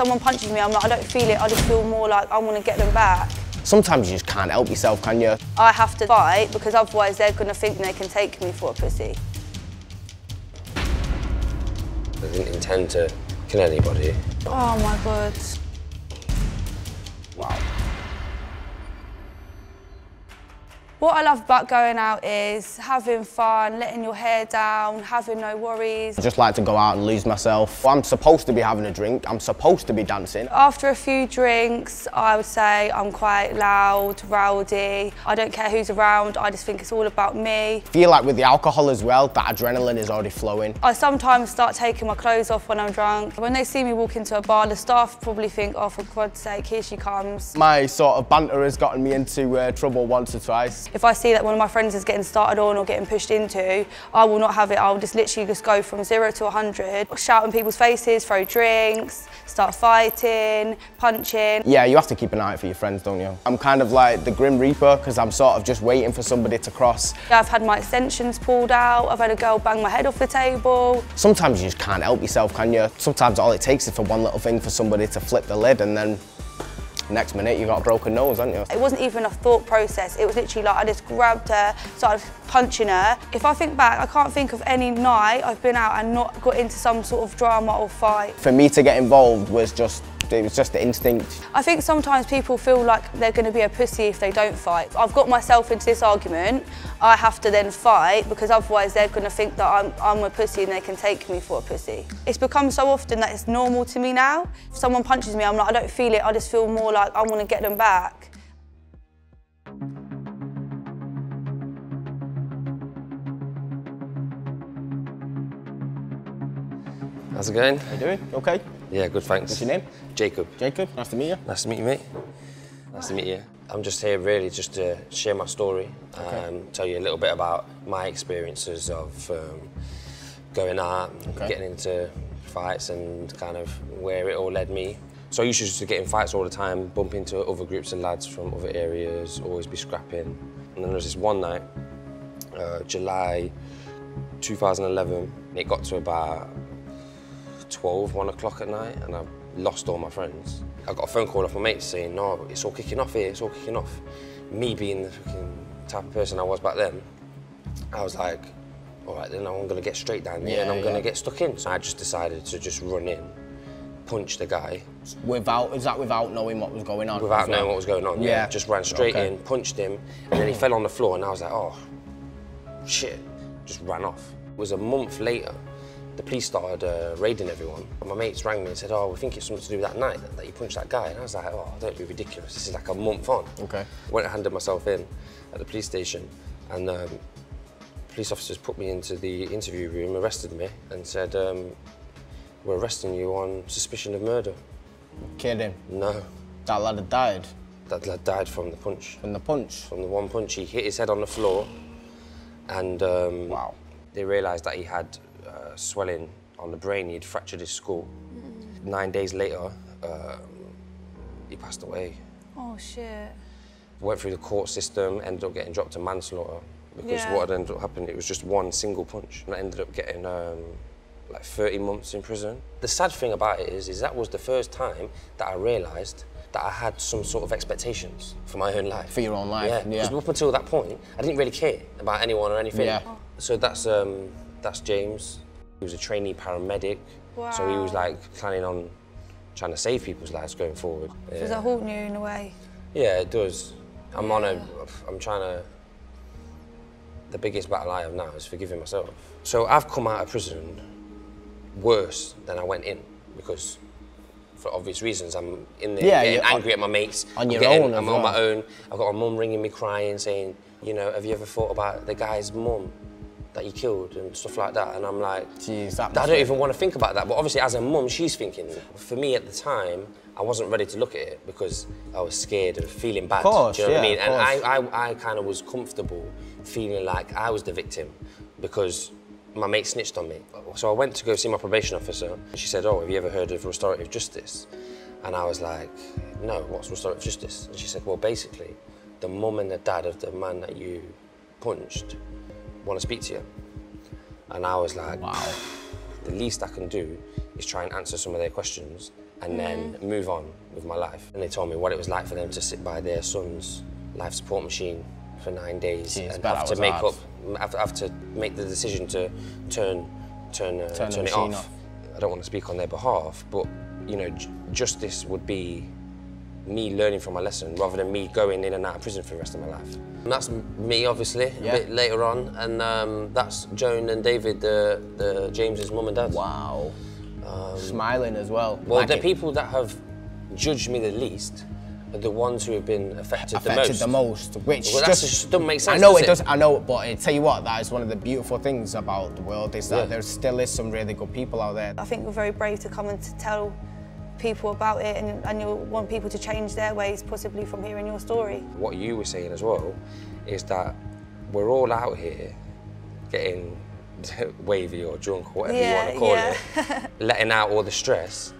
someone punches me, I'm like, I don't feel it, I just feel more like I want to get them back. Sometimes you just can't help yourself, can you? I have to fight because otherwise they're going to think they can take me for a pussy. I didn't intend to kill anybody. Oh my god. What I love about going out is having fun, letting your hair down, having no worries. I just like to go out and lose myself. I'm supposed to be having a drink, I'm supposed to be dancing. After a few drinks, I would say I'm quite loud, rowdy. I don't care who's around, I just think it's all about me. I feel like with the alcohol as well, that adrenaline is already flowing. I sometimes start taking my clothes off when I'm drunk. When they see me walk into a bar, the staff probably think, oh, for God's sake, here she comes. My sort of banter has gotten me into uh, trouble once or twice. If I see that one of my friends is getting started on or getting pushed into, I will not have it. I'll just literally just go from zero to 100, shout in people's faces, throw drinks, start fighting, punching. Yeah, you have to keep an eye out for your friends, don't you? I'm kind of like the Grim Reaper because I'm sort of just waiting for somebody to cross. I've had my extensions pulled out, I've had a girl bang my head off the table. Sometimes you just can't help yourself, can you? Sometimes all it takes is for one little thing for somebody to flip the lid and then next minute you got a broken nose, haven't you? It wasn't even a thought process, it was literally like I just grabbed her, started punching her. If I think back, I can't think of any night I've been out and not got into some sort of drama or fight. For me to get involved was just, it was just the instinct. I think sometimes people feel like they're going to be a pussy if they don't fight. I've got myself into this argument, I have to then fight because otherwise they're going to think that I'm, I'm a pussy and they can take me for a pussy. It's become so often that it's normal to me now. If someone punches me, I'm like, I don't feel it, I just feel more like I want to get them back. How's it going? How you doing? Okay. Yeah, good, thanks. What's your name? Jacob. Jacob, nice to meet you. Nice to meet you, mate. Nice to meet you. I'm just here really just to share my story, Okay. um, tell you a little bit about my experiences of um, going out, Okay. getting into fights and kind of where it all led me. So I used to just get in fights all the time, bump into other groups of lads from other areas, always be scrapping. And then there was this one night, uh, July 2011, it got to about 12, 1 o'clock at night, and I lost all my friends. I got a phone call off my mates saying, no, it's all kicking off here, it's all kicking off. Me being the fucking type of person I was back then, I was like, all right, then I'm gonna get straight down there and I'm gonna get stuck in. So I just decided to just run in, punch the guy, Without, is that without knowing what was going on? without knowing what was going on. Yeah. Just ran straight Okay. in, punched him, and then he fell on the floor, and I was like, oh, shit. Just ran off. It was a month later. The police started uh, raiding everyone. My mates rang me and said, oh, we think it's something to do with that night that, that you punched that guy. And I was like, oh, don't be ridiculous. This is like a month on. Okay. Went and handed myself in at the police station, and um, police officers put me into the interview room, arrested me, and said, um, we're arresting you on suspicion of murder. Kidding. No, That lad had died that lad died from the punch. from the punch. From the one punch, he hit his head on the floor, and um, Wow. they realised that he had uh, swelling on the brain. He'd fractured his skull. Nine days later, um, he passed away. Oh shit. Went through the court system, ended up getting dropped to manslaughter because Yeah. what had ended up happening, it was just one single punch. And I ended up getting um, like 30 months in prison. The sad thing about it is, is that was the first time that I realised that I had some sort of expectations for my own life. For your own life, Yeah, yeah. because up until that point, I didn't really care about anyone or anything. Yeah. So that's um, that's James. He was a trainee paramedic. So he was like planning on trying to save people's lives going forward. Does that haunt you in a way? Yeah, it does. I'm on a. I'm trying to. The biggest battle I have now is forgiving myself. So I've come out of prison worse than I went in because, for obvious reasons, I'm in there Yeah, getting you're on- angry at my mates. on I'm your getting- own I'm on my own. I've got my mum ringing me crying, saying, you know, have you ever thought about the guy's mum that you killed and stuff like that? And I'm like, Jeez, that I don't even want to think about that. But obviously, as a mum, she's thinking. For me at the time, I wasn't ready to look at it because I was scared and feeling bad. Of Course, do you know what I yeah, mean? And. I, I, I kind of was comfortable feeling like I was the victim because my mate snitched on me. So I went to go see my probation officer. She said, "Oh, have you ever heard of restorative justice?" And I was like, "No, what's restorative justice?" And she said, "Well, basically, the mum and the dad of the man that you punched want to speak to you." And I was like, Wow. the least I can do is try and answer some of their questions and then move on with my life. And they told me what it was like for them to sit by their son's life support machine for nine days Jeez, and have to make hard. up, have, have to make the decision to turn, turn, uh, Turn turn, it off. off. I don't want to speak on their behalf, but you know, j- justice would be me learning from my lesson rather than me going in and out of prison for the rest of my life. And that's me, obviously, Yeah. a bit later on, and um, that's Joan and David, the, the James's mum and dad. Wow. Smiling as well. Well, Like the it people that have judged me the least are the ones who have been affected, affected the most. the most, which Well, just, just doesn't make sense, I know does it it? does. I know, but I tell you what, that is one of the beautiful things about the world is that Yeah. there still is some really good people out there. I think we're very brave to come and to tell people about it and, and you want people to change their ways possibly from hearing your story. What you were saying as well is that we're all out here getting wavy or drunk or whatever Yeah, you want to call yeah. it, letting out all the stress.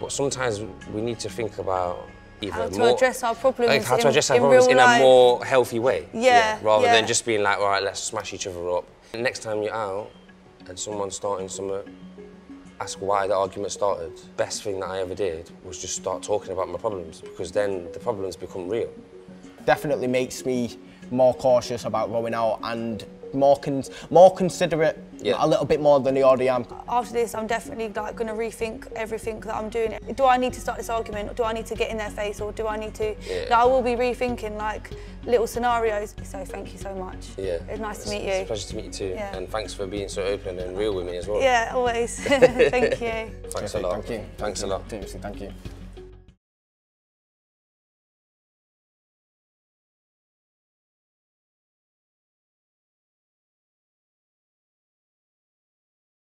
But sometimes we need to think about either How to more, address our problems like how to in- address our in problems in a more healthy way. Yeah, rather yeah. than just being like, all right, let's smash each other up. Next time you're out and someone's starting something, ask why the argument started. Best thing that I ever did was just start talking about my problems because then the problems become real. Definitely makes me more cautious about going out and more con- more considerate Yeah. a little bit more than I already am. After this, I'm definitely like going to rethink everything that I'm doing. Do I need to start this argument? Or do I need to get in their face? Or do I need to? Yeah. Like, I will be rethinking like little scenarios. So thank you so much. Yeah. It's nice to It's- meet It's a you. pleasure to meet you too. Yeah. And thanks for being so open and real with me as well. Yeah, always. thank you. Thanks a lot. Thank you. Thanks a lot. Seriously, thank you.